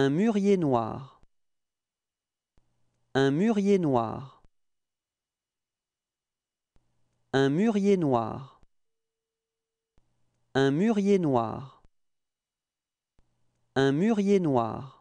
Un mûrier noir. Un mûrier noir. Un mûrier noir. Un mûrier noir. Un mûrier noir.